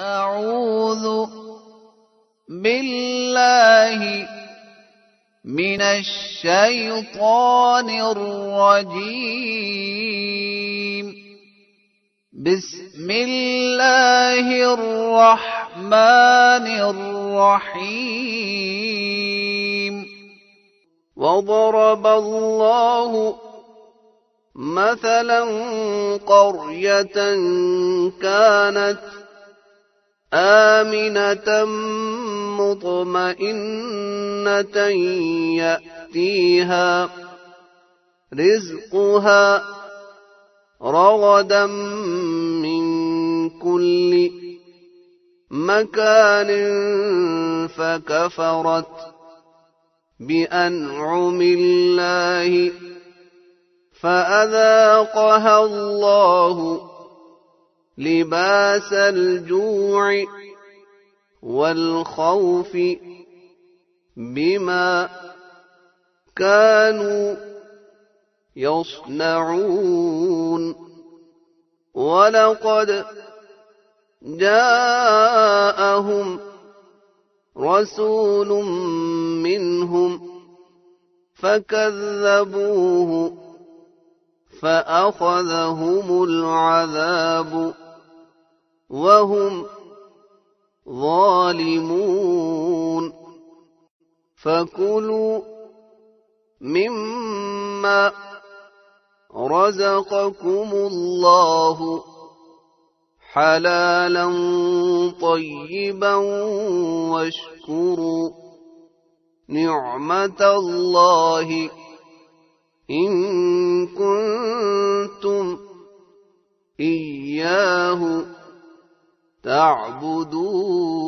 أعوذ بالله من الشيطان الرجيم. بسم الله الرحمن الرحيم. وضرب الله مثلا قرية كانت آمنة مطمئنة يأتيها رزقها رغدا من كل مكان فكفرت بأنعم الله فأذاقها الله لباس الجوع والخوف بما كانوا يصنعون. ولقد جاءهم رسول منهم فكذبوه فأخذهم العذاب. وهم ظالمون. فكلوا مما رزقكم الله حلالا طيبا واشكروا نعمة الله إن كنتم إياه تعبدون.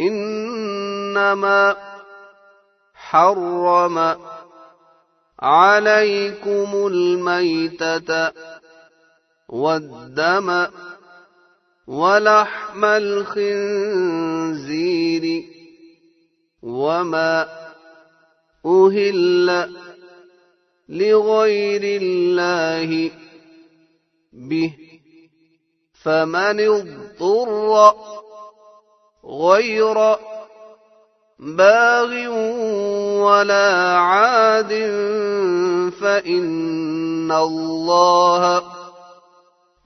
إنما حرم عليكم الميتة والدم ولحم الخنزير وما أهل لغير الله به. فمن اضطر غير باغ ولا عاد فإن الله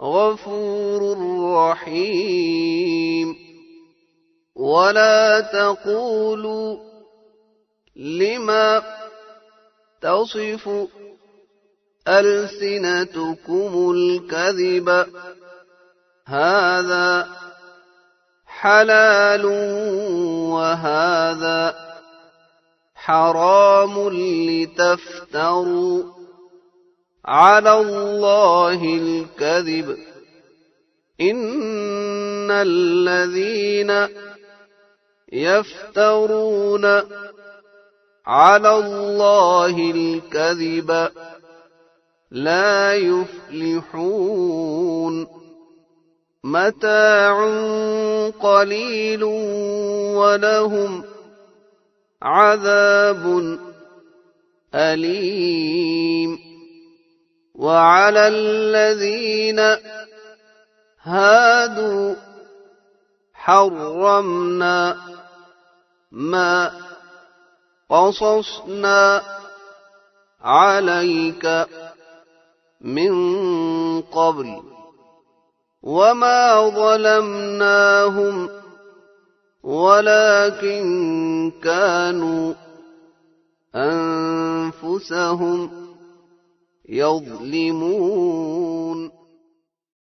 غفور رحيم. ولا تقولوا لما تصف ألسنتكم الكذب. هذا حلال وهذا حرام لتفتروا على الله الكذب. إن الذين يفترون على الله الكذب لا يفلحون. متاع قليل ولهم عذاب أليم. وعلى الذين هادوا حرمنا ما قصصنا عليك من قبل. وما ظلمناهم ولكن كانوا أنفسهم يظلمون